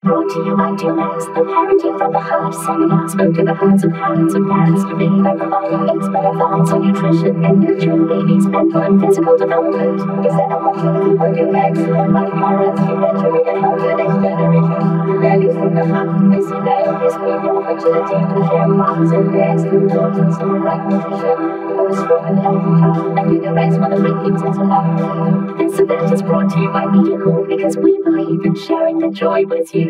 Brought to you by Dumex, the parenting from the heart, sending spoke to the hearts of parents and parents to be by providing expert advice on nutrition and nurturing babies' mental and physical development. Is that a wonderful for Dumex? Like parents, you nurturing and help the next generation. The we the opportunity to share moms and dads the importance of right nutrition for a strong and. And Dumex want to bring things life. This event is brought to you by Mediacorp because we believe in sharing the joy with you.